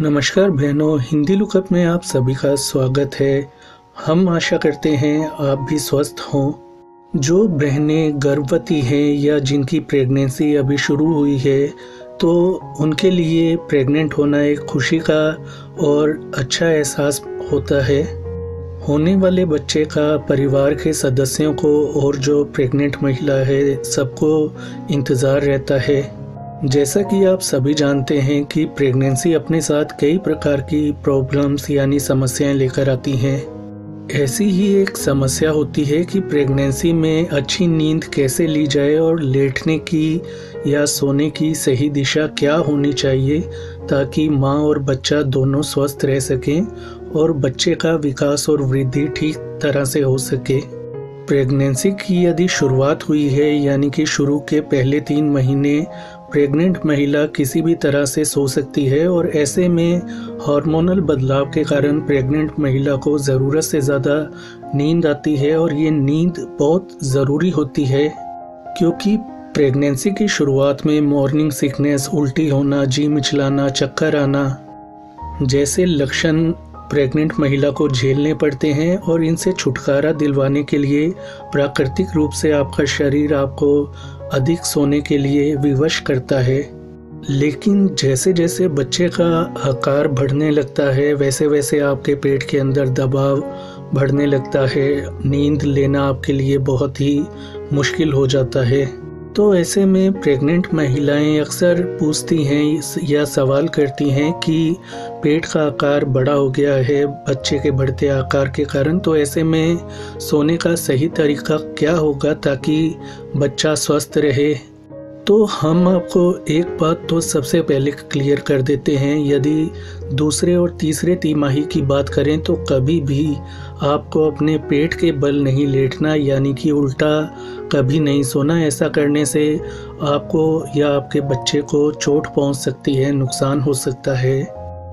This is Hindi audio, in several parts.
नमस्कार बहनों, हिंदी लुकअप में आप सभी का स्वागत है। हम आशा करते हैं आप भी स्वस्थ हों। जो बहनें गर्भवती हैं या जिनकी प्रेगनेंसी अभी शुरू हुई है तो उनके लिए प्रेग्नेंट होना एक खुशी का और अच्छा एहसास होता है। होने वाले बच्चे का परिवार के सदस्यों को और जो प्रेग्नेंट महिला है, सबको इंतज़ार रहता है। जैसा कि आप सभी जानते हैं कि प्रेगनेंसी अपने साथ कई प्रकार की प्रॉब्लम्स यानी समस्याएँ लेकर आती हैं। ऐसी ही एक समस्या होती है कि प्रेगनेंसी में अच्छी नींद कैसे ली जाए और लेटने की या सोने की सही दिशा क्या होनी चाहिए ताकि माँ और बच्चा दोनों स्वस्थ रह सकें और बच्चे का विकास और वृद्धि ठीक तरह से हो सके। प्रेगनेंसी की यदि शुरुआत हुई है यानी कि शुरू के पहले तीन महीने प्रेग्नेंट महिला किसी भी तरह से सो सकती है और ऐसे में हार्मोनल बदलाव के कारण प्रेग्नेंट महिला को ज़रूरत से ज़्यादा नींद आती है और ये नींद बहुत ज़रूरी होती है, क्योंकि प्रेगनेंसी की शुरुआत में मॉर्निंग सिकनेस, उल्टी होना, जी मिचलाना, चक्कर आना जैसे लक्षण प्रेग्नेंट महिला को झेलने पड़ते हैं और इनसे छुटकारा दिलवाने के लिए, प्राकृतिक रूप से आपका शरीर आपको अधिक सोने के लिए विवश करता है। लेकिन जैसे जैसे बच्चे का आकार बढ़ने लगता है वैसे वैसे आपके पेट के अंदर दबाव बढ़ने लगता है। नींद लेना आपके लिए बहुत ही मुश्किल हो जाता है। तो ऐसे में प्रेग्नेंट महिलाएँ अक्सर पूछती हैं या सवाल करती हैं कि पेट का आकार बड़ा हो गया है, बच्चे के बढ़ते आकार के कारण तो ऐसे में सोने का सही तरीका क्या होगा ताकि बच्चा स्वस्थ रहे? तो हम आपको एक बात तो सबसे पहले क्लियर कर देते हैं, यदि दूसरे और तीसरे तिमाही की बात करें तो कभी भी आपको अपने पेट के बल नहीं लेटना, यानी कि उल्टा कभी नहीं सोना। ऐसा करने से आपको या आपके बच्चे को चोट पहुँच सकती है, नुकसान हो सकता है।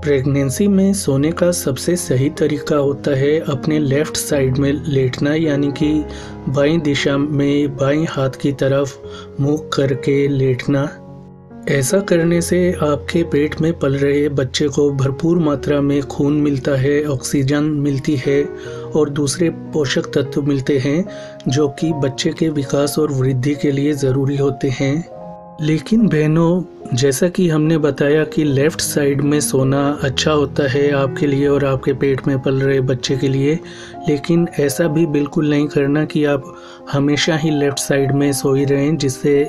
प्रेगनेंसी में सोने का सबसे सही तरीका होता है अपने लेफ़्ट साइड में लेटना, यानी कि बाईं दिशा में बाईं हाथ की तरफ़ मुँह करके लेटना। ऐसा करने से आपके पेट में पल रहे बच्चे को भरपूर मात्रा में खून मिलता है, ऑक्सीजन मिलती है और दूसरे पोषक तत्व मिलते हैं जो कि बच्चे के विकास और वृद्धि के लिए ज़रूरी होते हैं। लेकिन बहनों जैसा कि हमने बताया कि लेफ़्ट साइड में सोना अच्छा होता है आपके लिए और आपके पेट में पल रहे बच्चे के लिए, लेकिन ऐसा भी बिल्कुल नहीं करना कि आप हमेशा ही लेफ़्ट साइड में सोई रहें जिससे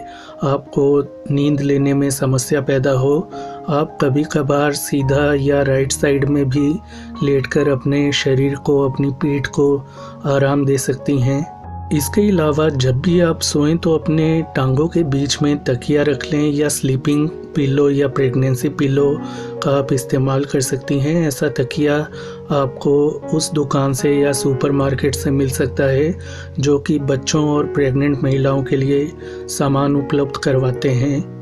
आपको नींद लेने में समस्या पैदा हो। आप कभी कभार सीधा या राइट साइड में भी लेटकर अपने शरीर को, अपनी पीठ को आराम दे सकती हैं। इसके अलावा जब भी आप सोएँ तो अपने टांगों के बीच में तकिया रख लें या स्लीपिंग पिलो या प्रेगनेंसी पिलो का आप इस्तेमाल कर सकती हैं। ऐसा तकिया आपको उस दुकान से या सुपरमार्केट से मिल सकता है, जो कि बच्चों और प्रेग्नेंट महिलाओं के लिए सामान उपलब्ध करवाते हैं।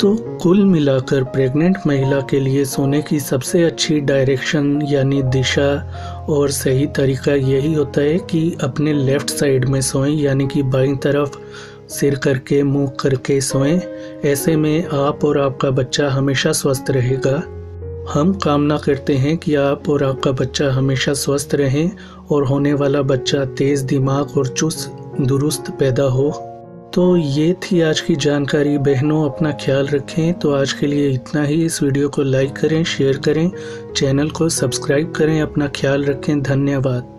तो कुल मिलाकर प्रेग्नेंट महिला के लिए सोने की सबसे अच्छी डायरेक्शन यानी दिशा और सही तरीका यही होता है कि अपने लेफ़्ट साइड में सोएँ, यानी कि बाईं तरफ़ सिर करके, मुँह करके सोएँ। ऐसे में आप और आपका बच्चा हमेशा स्वस्थ रहेगा। हम कामना करते हैं कि आप और आपका बच्चा हमेशा स्वस्थ रहें और होने वाला बच्चा तेज़ दिमाग और चुस्त, दुरुस्त पैदा हो। तो ये थी आज की जानकारी। बहनों, अपना ख्याल रखें। तो आज के लिए इतना ही। इस वीडियो को लाइक करें, शेयर करें, चैनल को सब्सक्राइब करें, अपना ख्याल रखें। धन्यवाद।